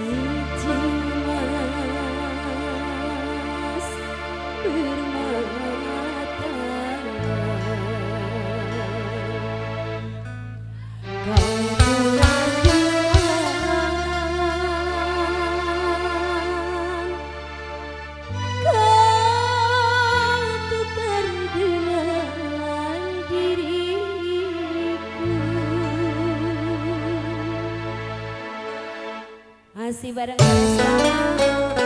soon. Masih bareng Restama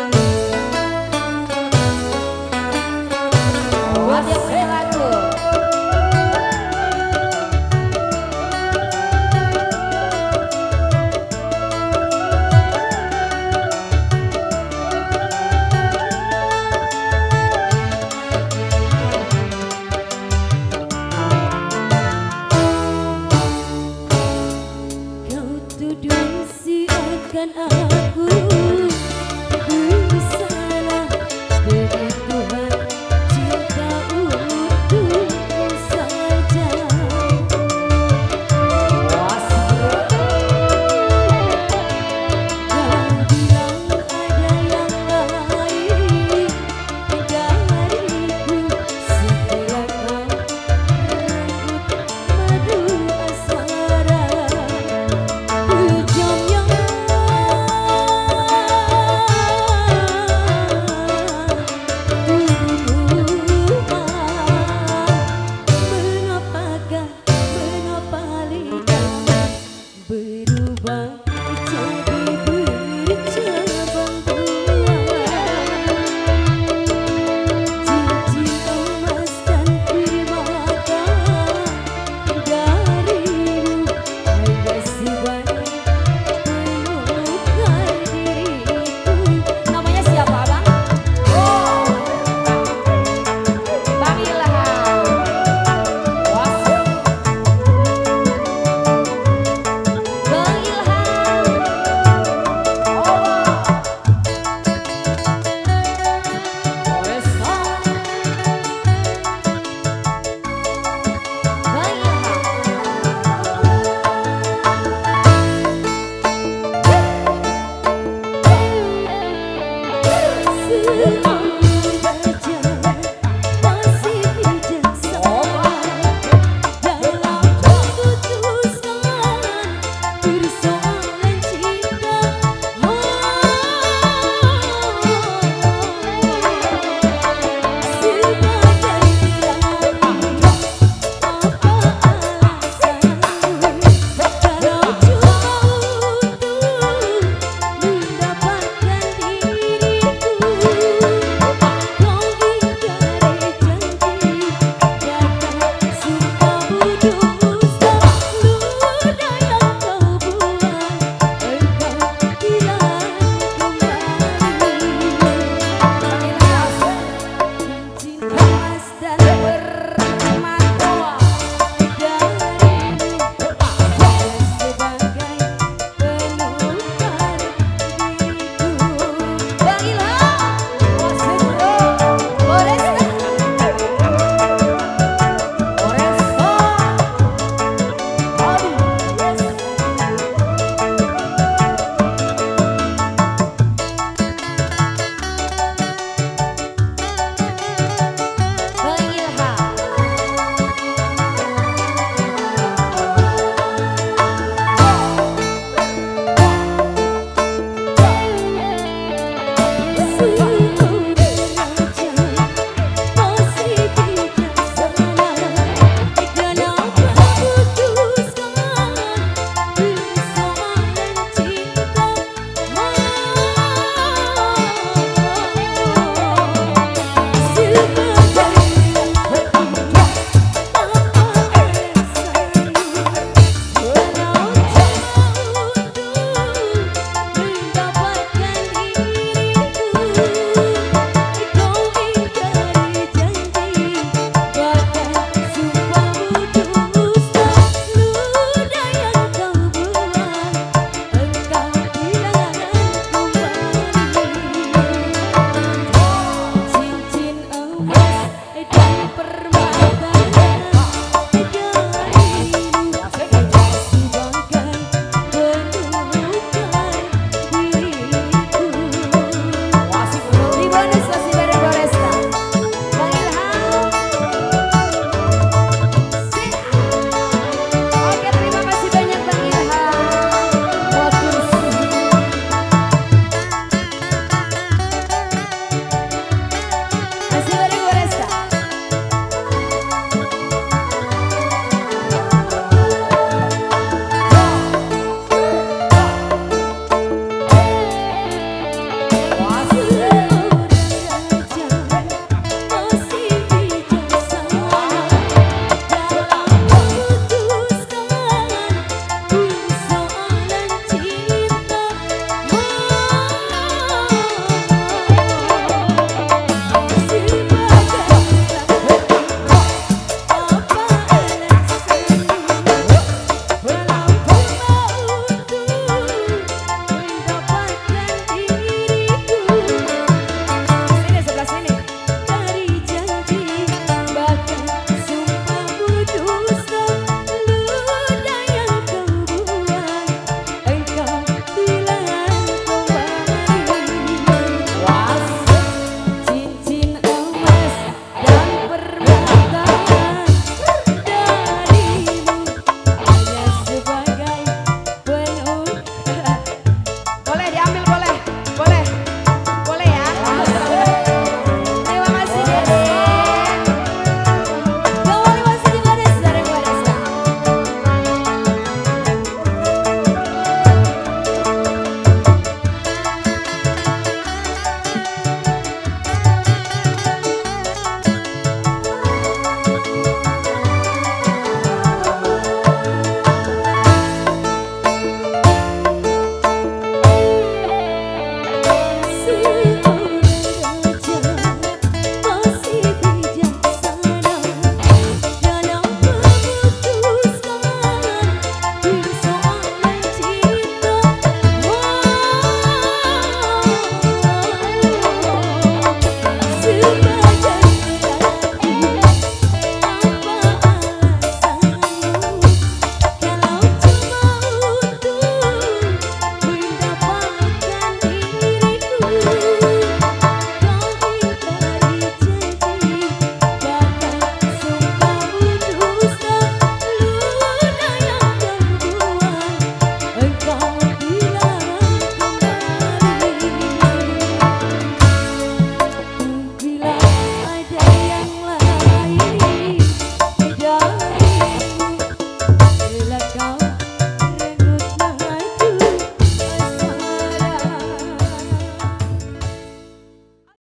Maafkan aku